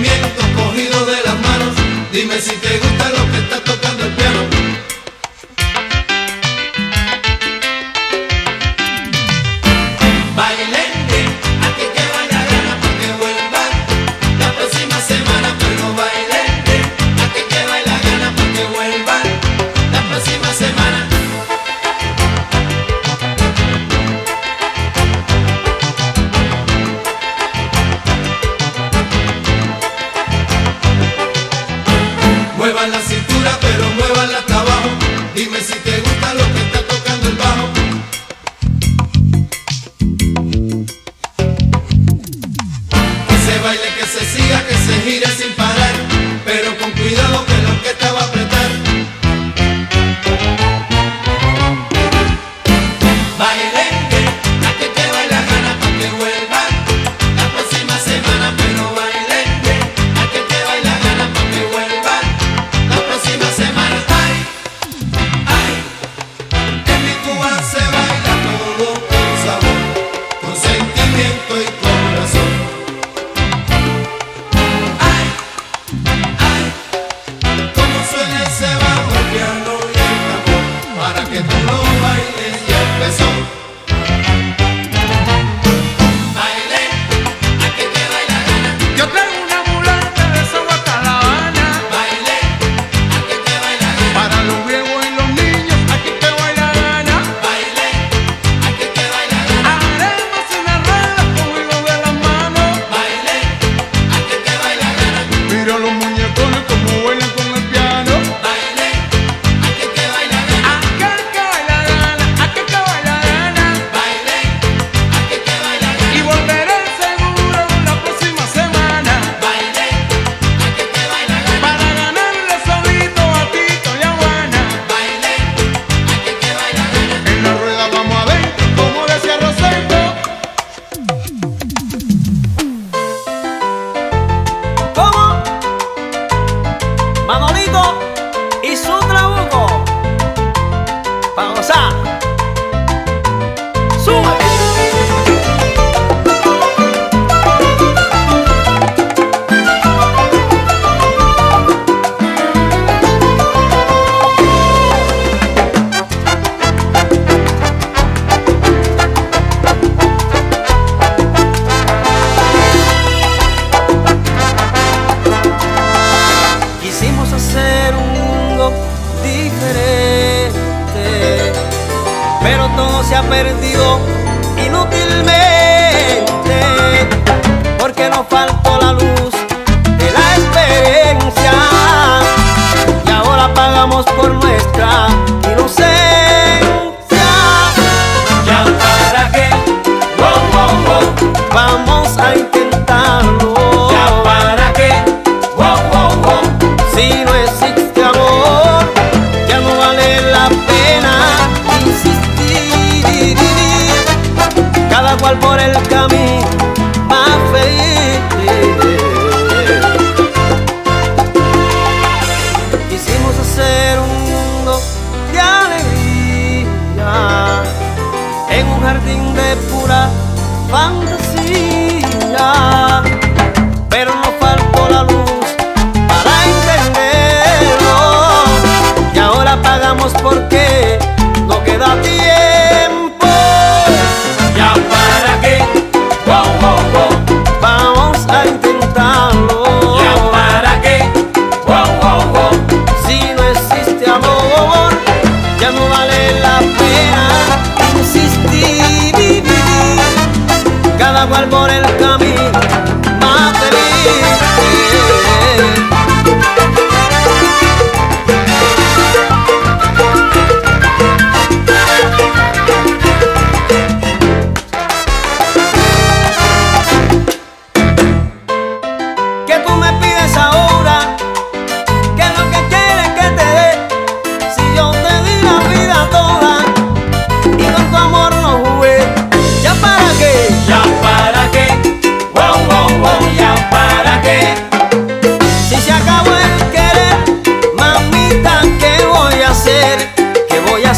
movimiento cogido de las manos. Dime si te gusta lo que está pero todo se ha perdido inútilmente, porque nos faltó la luz de la experiencia y ahora pagamos por nuestra inocencia. Porque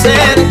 said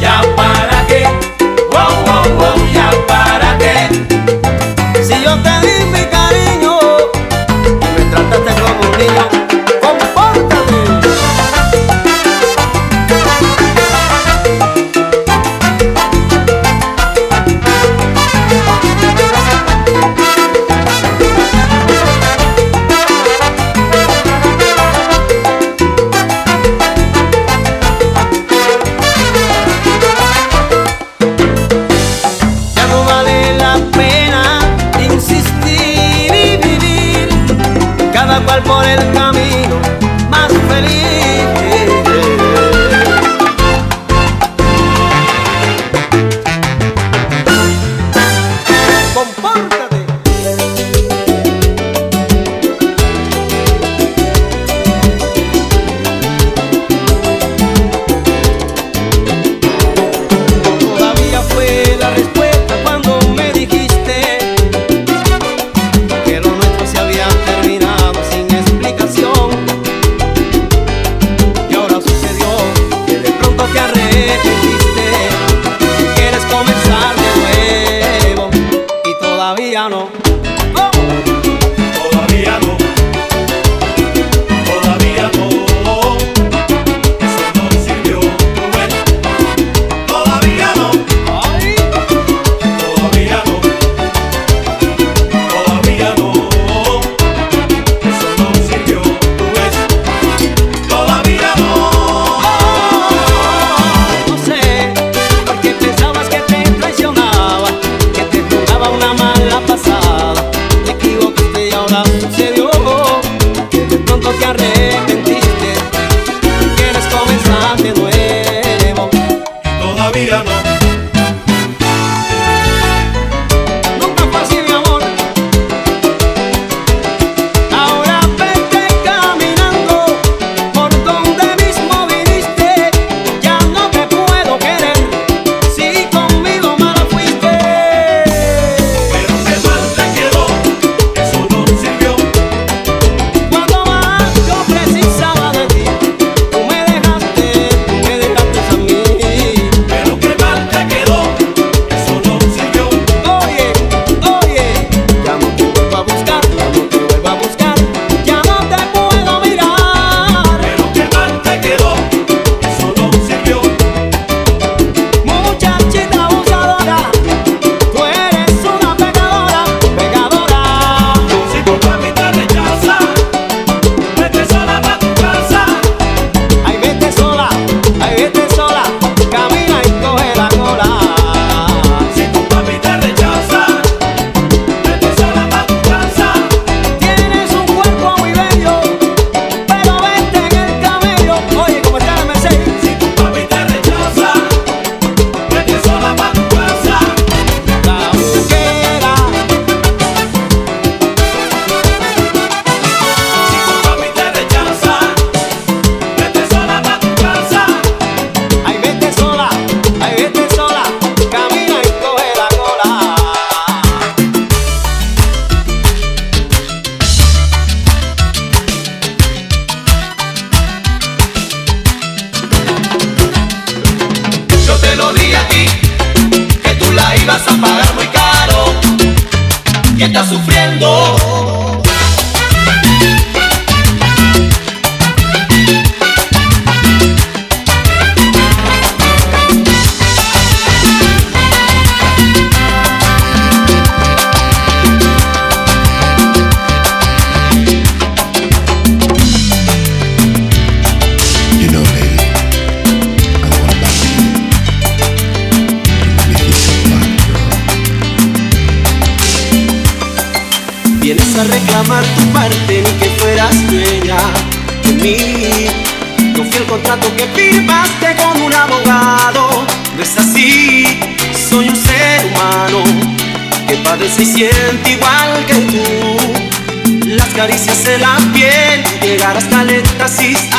sufrir. se siente igual que tú. Las caricias en la piel, llegar hasta el éxtasis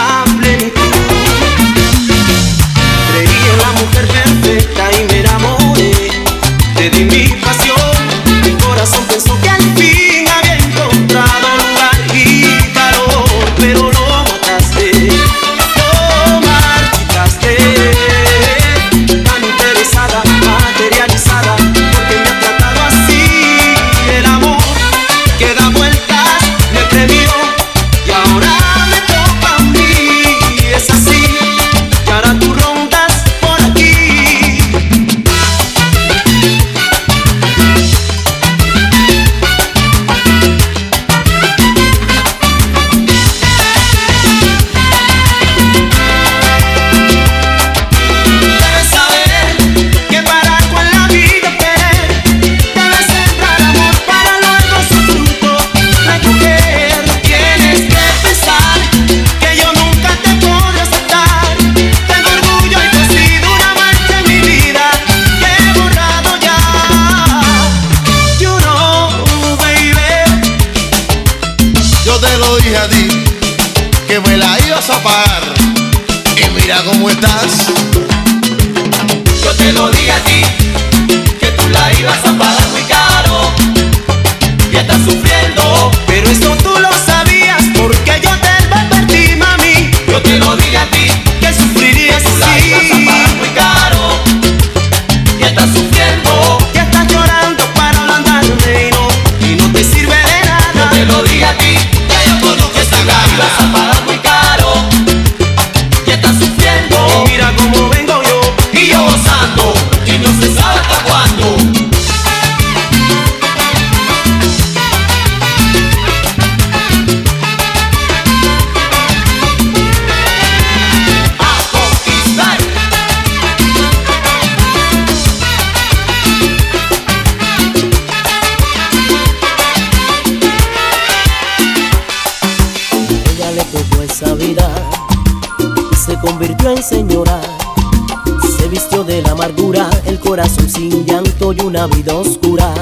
corazón sin llanto y una vida oscura.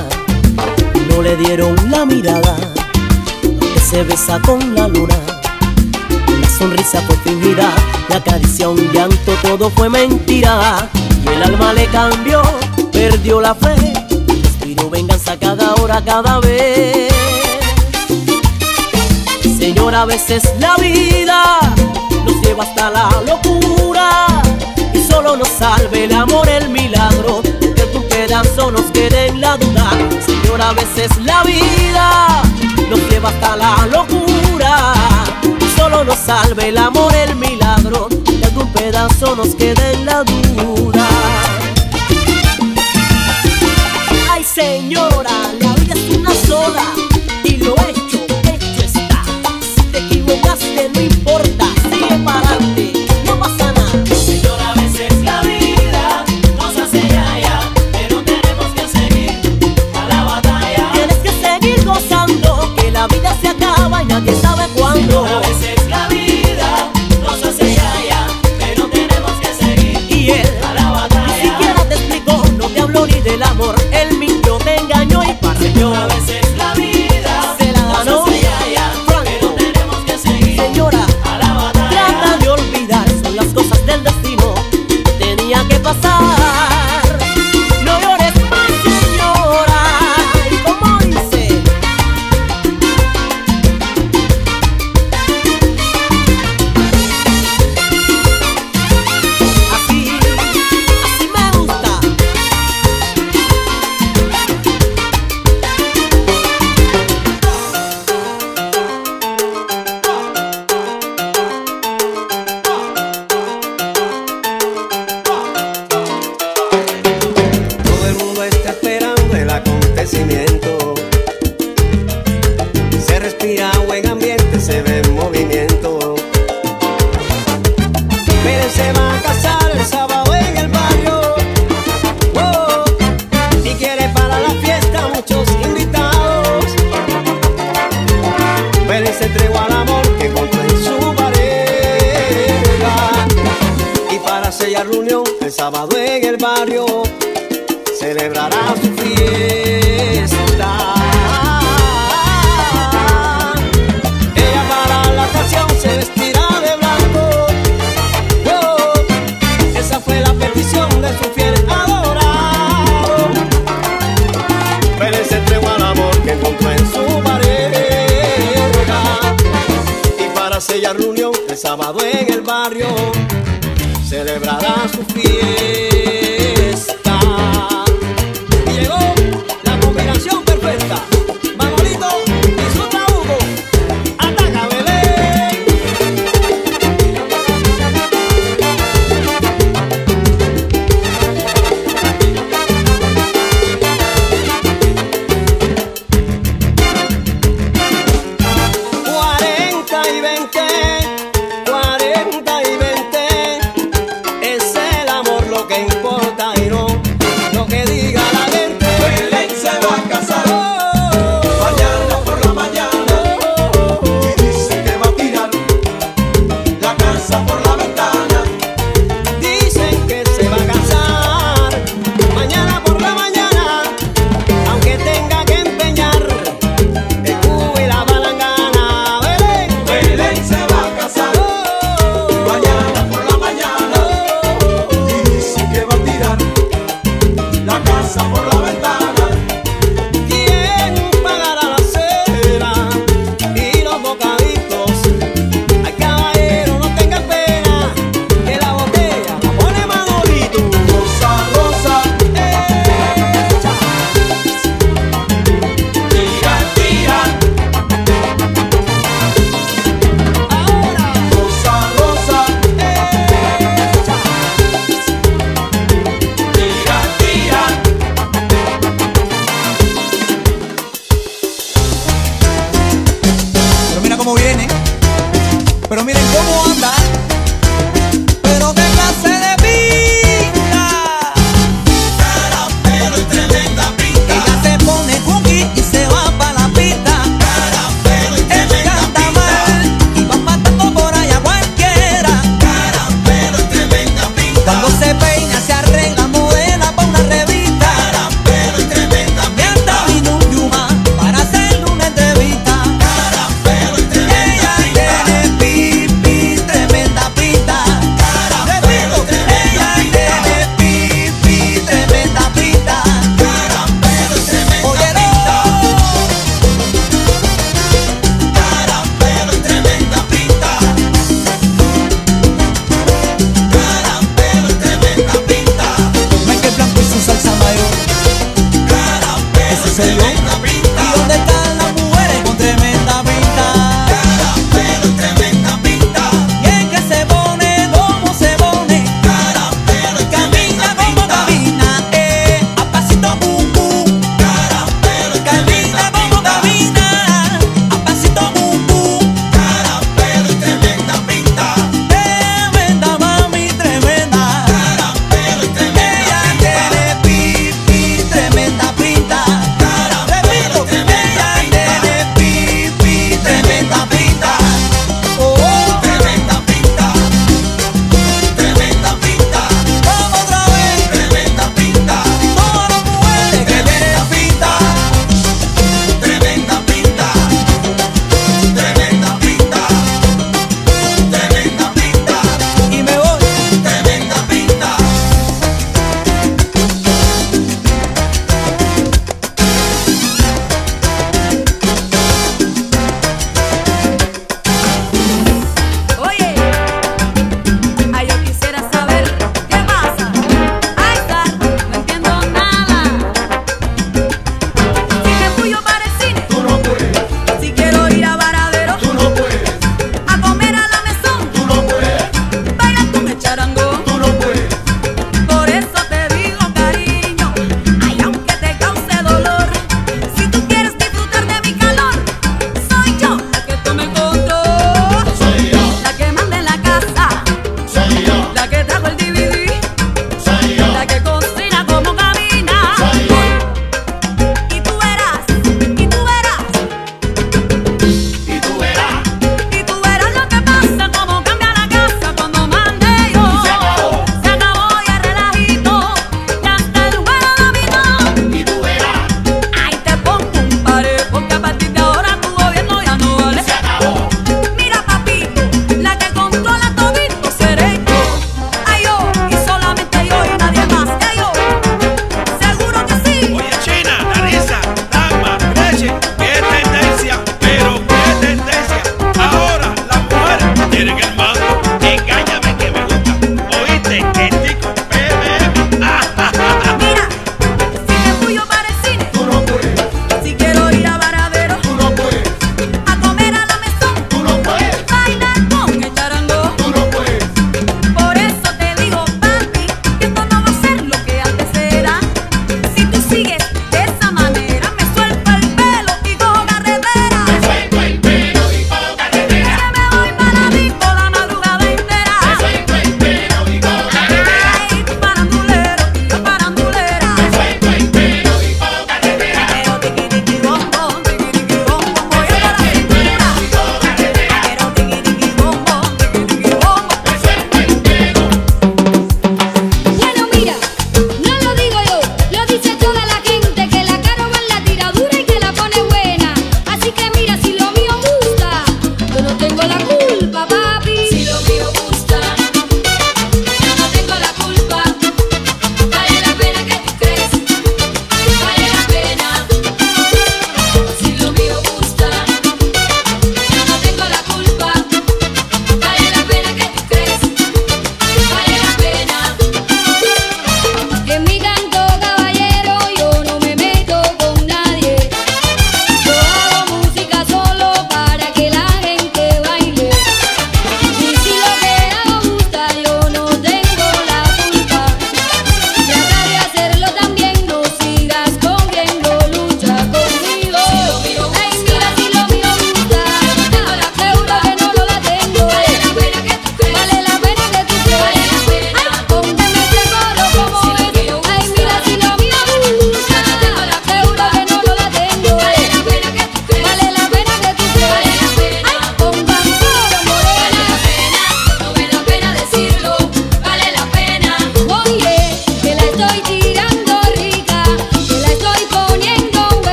No le dieron la mirada, que se besa con la luna. La sonrisa fue fingida, la caricia un llanto, todo fue mentira. Y el alma le cambió, perdió la fe, respiró venganza cada hora, cada vez. Señor, a veces la vida nos lleva hasta la locura solo nos salve el amor, el milagro, que tu pedazo nos quede en la duda. Señor, a veces la vida nos lleva hasta la locura. Solo nos salve el amor, el milagro, que tu pedazo nos quede en la duda.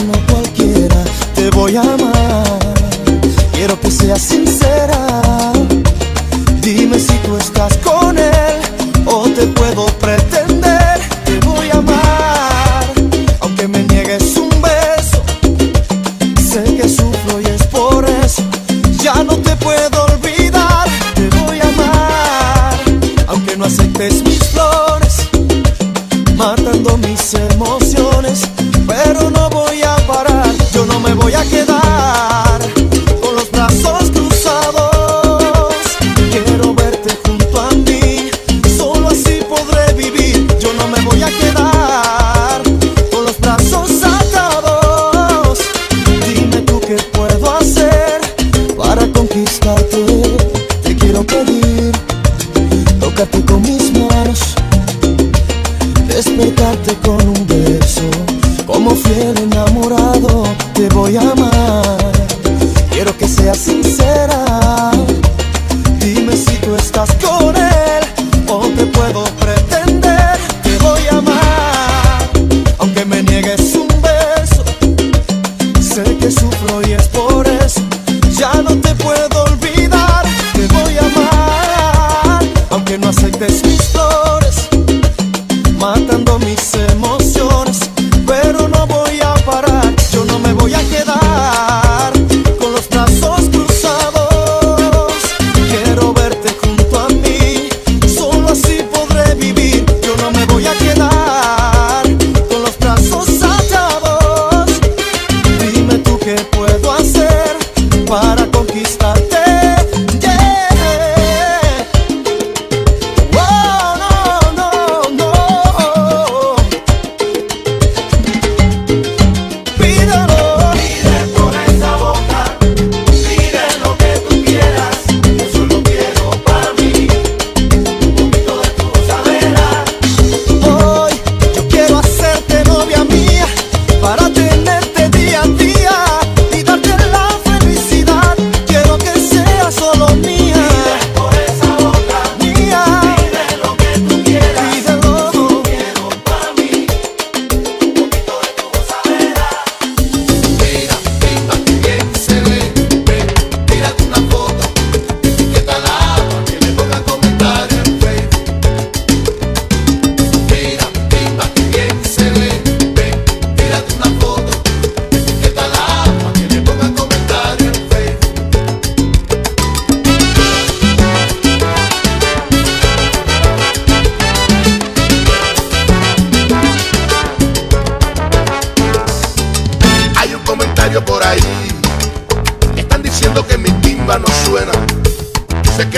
como cualquiera te voy a amar. Quiero que seas sincera. Dime si tú estás conmigo.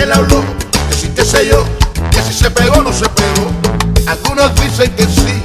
que si te sé yo, que si se pegó no se pegó. Algunos dicen que sí,